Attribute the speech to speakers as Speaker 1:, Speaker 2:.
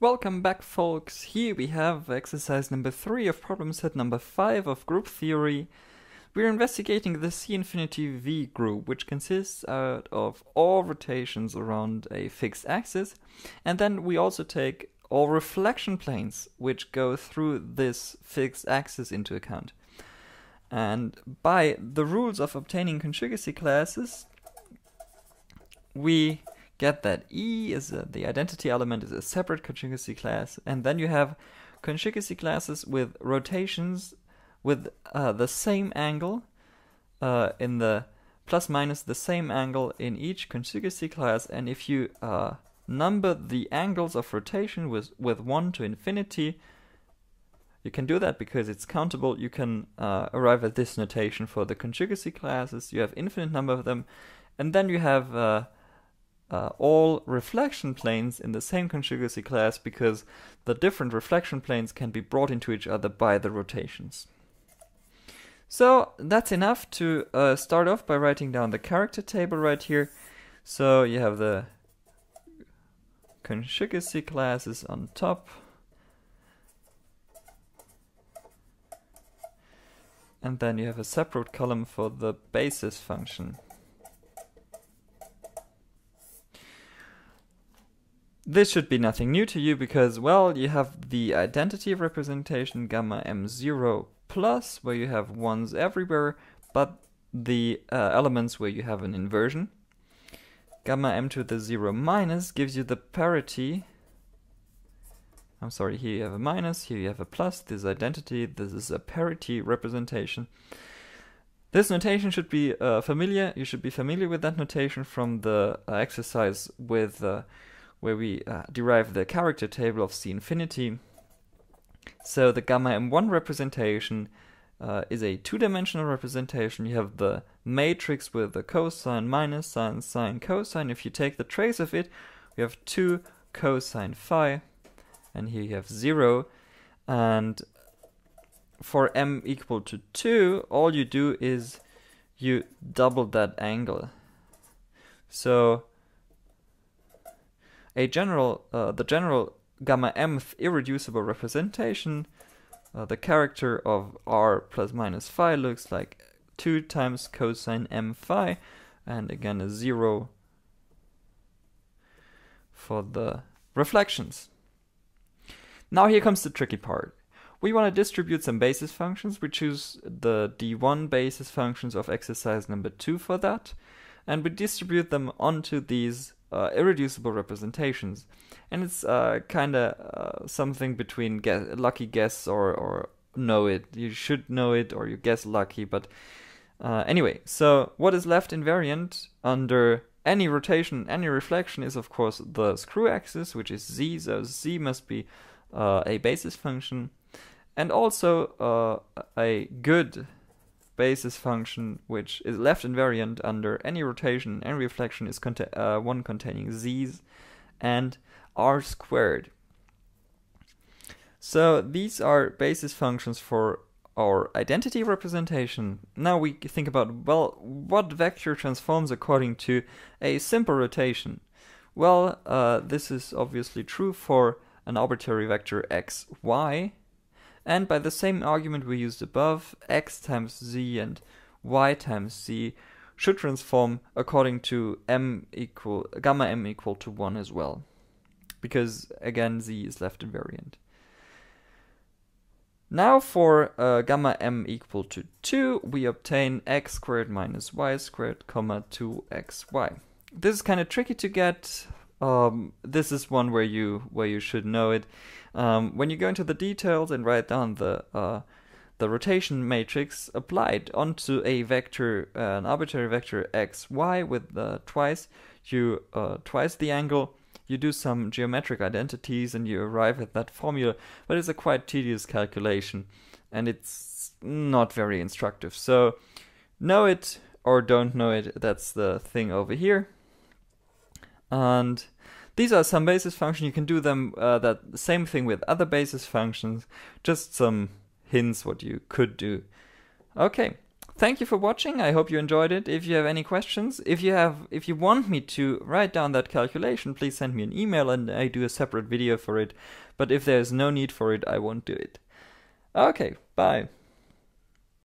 Speaker 1: Welcome back, folks. Here we have exercise number three of problem set number five of group theory. We're investigating the C infinity V group, which consists out of all rotations around a fixed axis, and then we also take all reflection planes which go through this fixed axis into account. And by the rules of obtaining conjugacy classes, we get that E is a, the identity element is a separate conjugacy class, and then you have conjugacy classes with rotations with uh, the same angle uh, in the plus minus the same angle in each conjugacy class, and if you uh, number the angles of rotation with with one to infinity, you can do that because it's countable. You can uh, arrive at this notation for the conjugacy classes. You have infinite number of them, and then you have uh, all reflection planes in the same conjugacy class because the different reflection planes can be brought into each other by the rotations. So that's enough to uh, start off by writing down the character table right here. So you have the conjugacy classes on top. And then you have a separate column for the basis function. This should be nothing new to you because, well, you have the identity representation gamma m0 plus, where you have ones everywhere, but the uh, elements where you have an inversion. Gamma m to the 0 minus gives you the parity. I'm sorry, here you have a minus, here you have a plus, this is identity, this is a parity representation. This notation should be uh, familiar, you should be familiar with that notation from the uh, exercise with uh, where we uh, derive the character table of C infinity. So the gamma m1 representation uh, is a two-dimensional representation. You have the matrix with the cosine, minus, sine, sine, cosine. If you take the trace of it, we have 2 cosine phi, and here you have 0. And for m equal to 2, all you do is you double that angle. So a general, uh, the general gamma mth irreducible representation, uh, the character of r plus minus phi looks like 2 times cosine m phi, and again a 0 for the reflections. Now here comes the tricky part. We want to distribute some basis functions. We choose the D1 basis functions of exercise number 2 for that, and we distribute them onto these uh, irreducible representations, and it's uh, kind of uh, something between guess, lucky guess or or know it. You should know it or you guess lucky, but uh, anyway. So what is left invariant under any rotation, any reflection is of course the screw axis, which is z. So z must be uh, a basis function, and also uh, a good basis function which is left invariant under any rotation and reflection is uh, one containing z's and r squared. So these are basis functions for our identity representation. Now we think about, well, what vector transforms according to a simple rotation? Well, uh, this is obviously true for an arbitrary vector x, y, and by the same argument we used above, x times z and y times z should transform according to m equal gamma m equal to 1 as well. Because again z is left invariant. Now for uh, gamma m equal to 2, we obtain x squared minus y squared, comma 2xy. This is kind of tricky to get. Um, this is one where you where you should know it. Um, when you go into the details and write down the uh, the rotation matrix applied onto a vector, uh, an arbitrary vector x, y with the twice, you uh, twice the angle, you do some geometric identities and you arrive at that formula, but it's a quite tedious calculation and it's not very instructive. So know it or don't know it, that's the thing over here. And these are some basis functions. You can do them uh, that same thing with other basis functions. Just some hints what you could do. Okay, thank you for watching. I hope you enjoyed it. If you have any questions, if you have, if you want me to write down that calculation, please send me an email and I do a separate video for it. But if there is no need for it, I won't do it. Okay, bye.